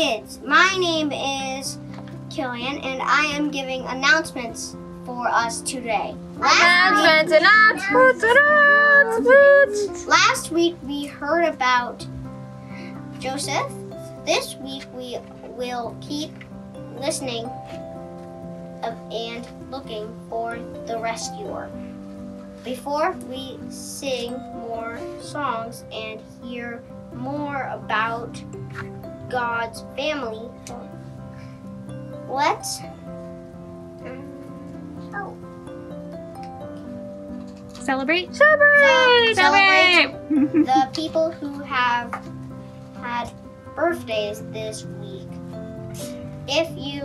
Kids. My name is Killian, and I am giving announcements for us today. Announcements, announcements, announcements. Last week we heard about Joseph. This week we will keep listening and looking for the rescuer. Before we sing more songs and hear more about God's family, let's oh, Celebrate. Celebrate, Celebrate. the people who have had birthdays this week. If you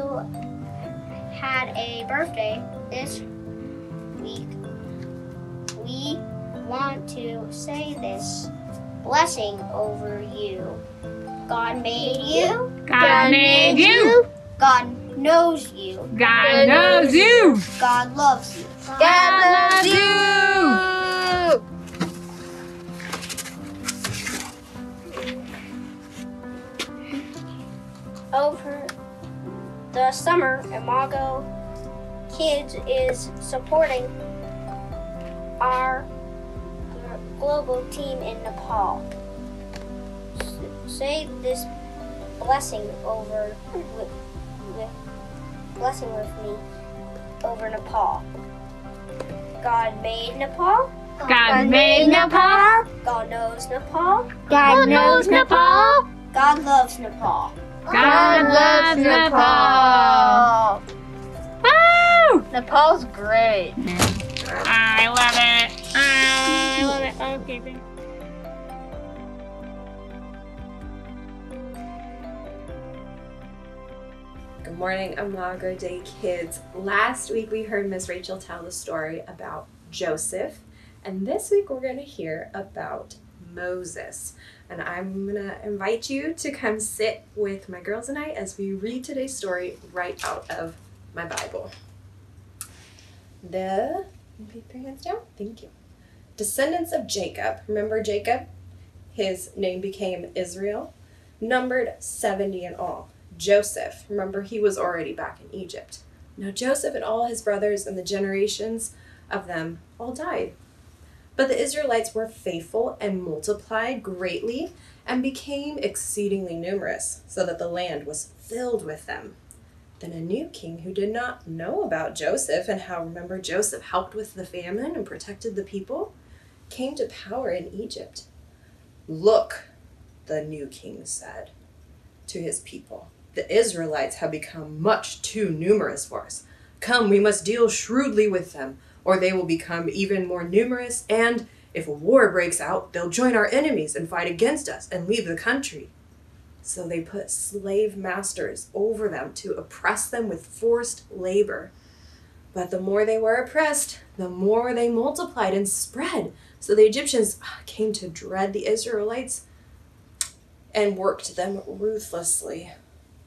had a birthday this week, we want to say this blessing over you. God made you. God made you. God knows you. God knows you. God loves you. God loves you. over the summer, Imago Kids is supporting our global team in Nepal. S- say this blessing over with, with blessing with me over Nepal. God made Nepal. God made Nepal. God knows Nepal. God knows Nepal. God loves Nepal. God loves Nepal. Woo! Nepal's great. I love it. I love it. Okay, thanks. Good morning, Imago Dei kids. Last week we heard Miss Rachel tell the story about Joseph, and this week we're going to hear about Moses. And I'm going to invite you to come sit with my girls and I as we read today's story right out of my Bible. The put your hands down. Thank you. Descendants of Jacob. Remember Jacob? His name became Israel. Numbered 70 in all. Joseph, remember he was already back in Egypt. Now Joseph and all his brothers and the generations of them all died. But the Israelites were faithful and multiplied greatly and became exceedingly numerous, so that the land was filled with them. Then a new king who did not know about Joseph and how, remember, Joseph helped with the famine and protected the people, came to power in Egypt. Look, the new king said to his people, the Israelites have become much too numerous for us. Come, we must deal shrewdly with them, or they will become even more numerous, and if a war breaks out, they'll join our enemies and fight against us and leave the country. So they put slave masters over them to oppress them with forced labor. But the more they were oppressed, the more they multiplied and spread. So the Egyptians ah, came to dread the Israelites and worked them ruthlessly.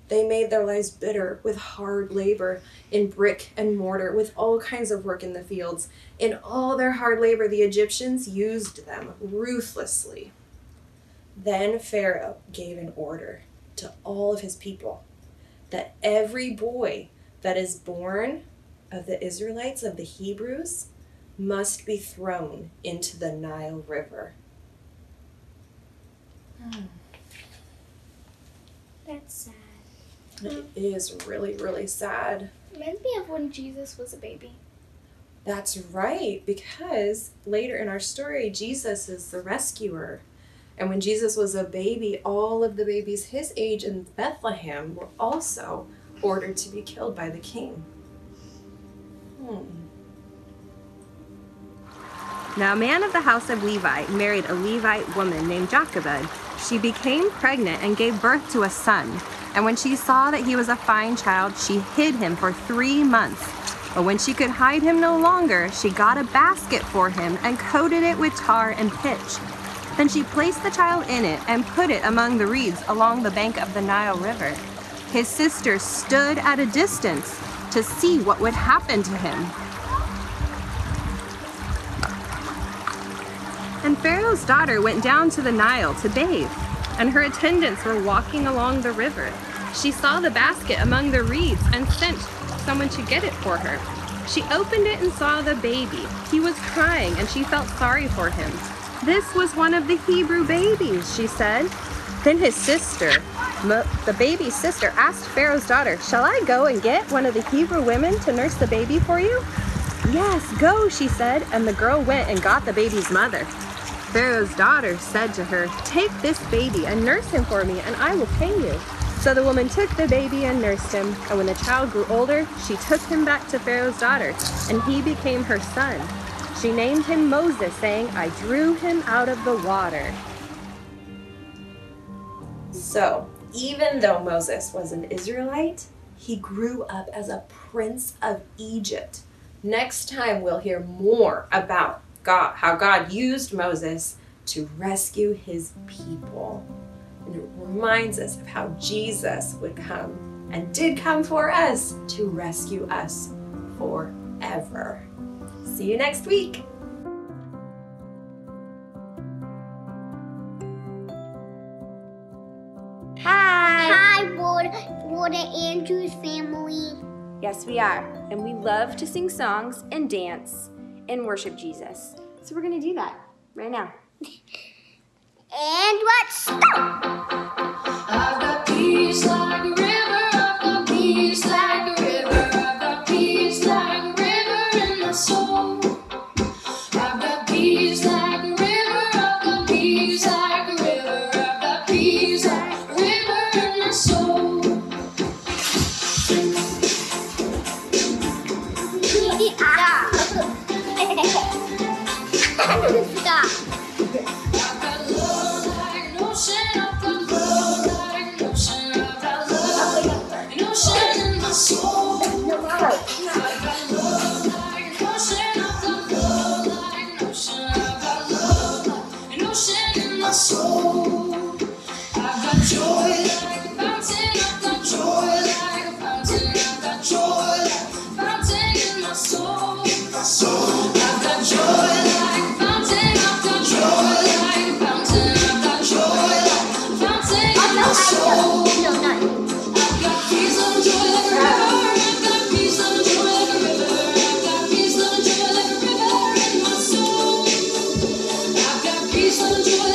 They made their lives bitter with hard labor in brick and mortar, with all kinds of work in the fields. In all their hard labor, the Egyptians used them ruthlessly. Then Pharaoh gave an order to all of his people that every boy that is born of the Israelites, of the Hebrews, must be thrown into the Nile River. That's sad. It is really, really sad. Reminds me of when Jesus was a baby. That's right, because later in our story, Jesus is the rescuer. And when Jesus was a baby, all of the babies his age in Bethlehem were also ordered to be killed by the king. Hmm. Now, a man of the house of Levi married a Levite woman named Jochebed. She became pregnant and gave birth to a son. And when she saw that he was a fine child, she hid him for three months. But when she could hide him no longer, she got a basket for him and coated it with tar and pitch. Then she placed the child in it and put it among the reeds along the bank of the Nile River. His sister stood at a distance to see what would happen to him. And Pharaoh's daughter went down to the Nile to bathe. and her attendants were walking along the river. She saw the basket among the reeds and sent someone to get it for her. She opened it and saw the baby. He was crying and she felt sorry for him. This was one of the Hebrew babies, she said. Then his sister, Mo- the baby's sister, asked Pharaoh's daughter, Shall I go and get one of the Hebrew women to nurse the baby for you? Yes, go, she said, and the girl went and got the baby's mother. Pharaoh's daughter said to her, Take this baby and nurse him for me, and I will pay you. So the woman took the baby and nursed him, and when the child grew older, she took him back to Pharaoh's daughter, and he became her son. She named him Moses, saying, I drew him out of the water. So, even though Moses was an Israelite, he grew up as a prince of Egypt. Next time, we'll hear more about God, how God used Moses to rescue his people. And it reminds us of how Jesus would come and did come for us to rescue us forever. See you next week. Hi. Hi, Wood, Wood and Andrew's family. Yes, we are. And we love to sing songs and dance and worship Jesus. So we're going to do that right now. And let's start. Christ, would you